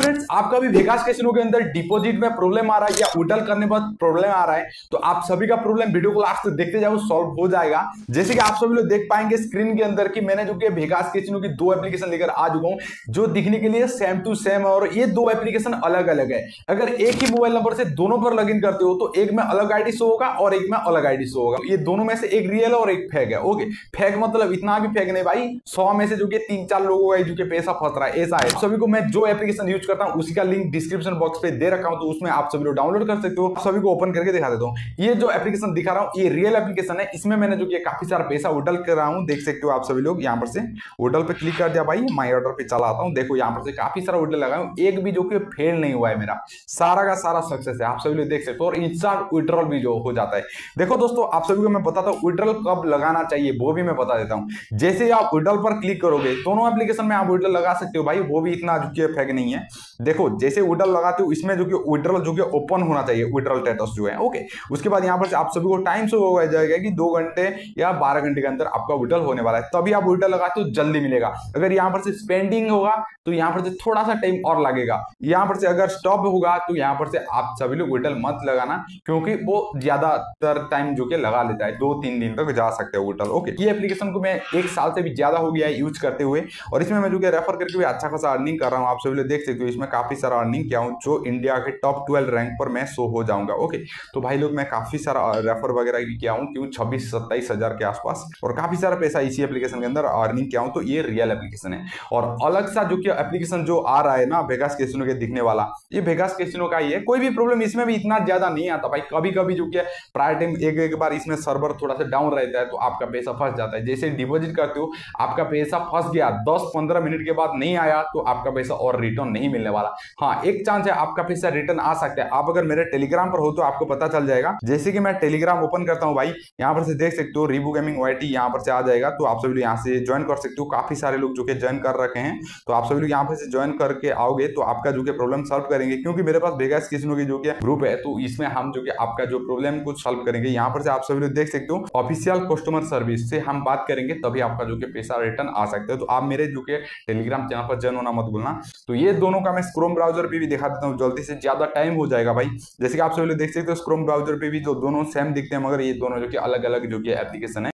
Friends आपका भी Vegas casino के अंदर डिपॉजिट में प्रॉब्लम आ रहा है या उडल करने पर प्रॉब्लम आ रहा है तो आप सभी का प्रॉब्लम वीडियो को लास्ट तक देखते जाओ सॉल्व हो जाएगा। जैसे कि आप सभी लोग देख पाएँगे स्क्रीन के अंदर कि मैंने जो कि वेगास कैसिनो की दो एप्लीकेशन लेकर आ चुका हूँ, जो दिखने के लिए सेम टू सेम और ये दो एप्लीकेशन अलग अलग है। अगर एक ही मोबाइल नंबर से दोनों पर लॉग करते हो तो एक में अलग आईडी शो होगा और एक में अलग आईडी शो होगा। ये दोनों में से एक रियल और एक फेक है ओके फेक मतलब इतना भी फेक नहीं भाई, सौ में से जो कि तीन चार लोगों का जो कि पैसा फंस रहा है, ऐसा है। सभी को मैं जो एप्लीकेशन यूज़ करता हूँ, उसी का लिंक डिस्क्रिप्शन बॉक्स पे दे रखा हूँ तो उसमें आप सभी लोग डाउनलोड कर सकते हो। सभी को ओपन करके दिखा देता हूँ। ये जो एप्लीकेशन दिखा रहा हूँ, ये रियल एप्लीकेशन है। इसमें मैंने जो कि काफ़ी सारा पैसा उडल कर रहा हूँ। देख सकते हो आप सभी लोग, यहाँ पर से उडल पे क्लिक कर दिया भाई। माई ऑर्डर पे चला आता हूँ। देखो, यहाँ पर से काफ़ी सारा उडल लगा एक भी जो कि फेल नहीं हुआ है मेरा। सारा का सारा सक्सेस है। आप सभी लोग देख सकते हो, और इंस्टांट विड्रॉल भी जो हो जाता है। देखो दोस्तों, आप सभी को मैं बताता हूँ विड्रॉल कब लगाना चाहिए, वो भी मैं बता देता हूँ। जैसे आप विड्रॉल पर क्लिक करोगे, दोनों एप्लीकेशन में आप विड्रॉल लगा सकते हो भाई। वो भी इतना फेक नहीं है। देखो, जैसे विड्रॉल लगाते हो, इसमें जो कि विड्रॉल, जो कि ओपन होना चाहिए, विड्रॉल स्टेटस जो है ओके उसके बाद यहाँ पर आप सभी को टाइम से हो जाएगा कि दो घंटे या बारह घंटे के अंदर आपका विड्रॉल होने वाला है। तभी आप विड्रॉल लगाते हो, जल्दी मिलेगा। अगर यहाँ पर से स्पेंडिंग होगा तो यहाँ पर से थोड़ा सा टाइम और लगेगा। यहाँ पर से अगर स्टॉप होगा तो यहाँ पर से आप सभी लोग विड्रॉल मत लगाना, क्योंकि वो ज़्यादातर टाइम जो कि लगा लेता है दो तीन दिन तक जा सकते हो विड्रॉल ओके ये एप्लीकेशन को मैं एक साल से भी ज़्यादा हो गया है यूज़ करते हुए, और इसमें मैं जो कि रेफर करके भी अच्छा खासा अर्निंग कर रहा हूँ, आप सभी लोग देख सकते हो इसमें काफ़ी सारा अर्निंग किया हूँ, जो इंडिया के टॉप ट्वेल्व रैंक पर मैं शो हो जाऊँगा ओके तो भाई लोग, मैं काफ़ी सारा रेफर वगैरह भी किया हूँ, क्यों? छब्बीस, सत्ताईस हज़ार के आसपास, और काफ़ी सारा पैसा इसी एप्लीकेशन के अंदर अर्निंग किया हूँ तो ये रियल एप्लीकेशन है। और अलग सा जो कि एप्लीकेशन जो आ रहा है ना वेगास कैसिनो के दिखने वाला, ये वेगास कैसिनो का ही है, कोई भी प्रॉब्लम इसमें भी इतना ज़्यादा नहीं आता भाई। कभी कभी जो कि प्रायर टाइम एक एक बार इसमें सर्वर थोड़ा सा डाउन रहता है तो आपका पैसा फंस जाता है। जैसे डिपॉजिट करते हो, आपका पैसा फंस गया दस पंद्रह मिनट के बाद नहीं आया तो आपका पैसा और रिटर्न नहीं मिलने वाला। हाँ एक चांस है आपका पैसा रिटर्न आ सकता है। आप अगर मेरे टेलीग्राम पर हो तो आपको पता चल जाएगा। जैसे कि मैं टेलीग्राम ओपन करता हूँ भाई, यहाँ पर से देख सकते हो रिबू गेमिंग वाई यहाँ पर से आ जाएगा। तो आप सभी लोग यहाँ से ज्वाइन कर सकते हो। काफ़ी सारे लोग जो कि ज्वाइन कर रखे हैं। तो आप सभी लोग यहाँ पर से ज्वाइन करके आओगे तो आपका जो कि प्रॉब्लम सॉल्व करेंगे। क्योंकि मेरे पास वेगास किसनो की जो कि ग्रुप है तो इसमें हम जो कि आपका जो प्रॉब्लम को सॉल्व करेंगे। यहाँ पर से आप सभी लोग देख सकते हो ऑफिशियल कस्टमर सर्विस से हम बात करेंगे, तभी आपका जो कि पैसा रिटर्न आ सकता है। तो आप मेरे जो कि टेलीग्राम चैनल पर ज्वाइन होना मत भूलना। तो ये दोनों का मैं स्क्रोम ब्राउज़र पे भी दिखा देता हूँ। जल्दी से ज़्यादा टाइम हो जाएगा भाई। जैसे कि आप सभी लोग देख सकते हो स्क्रोम ब्राउज़र पे भी जो दोनों सेम दिखते हैं, मगर ये दोनों जो कि अलग अलग जो कि एप्लीकेशन है।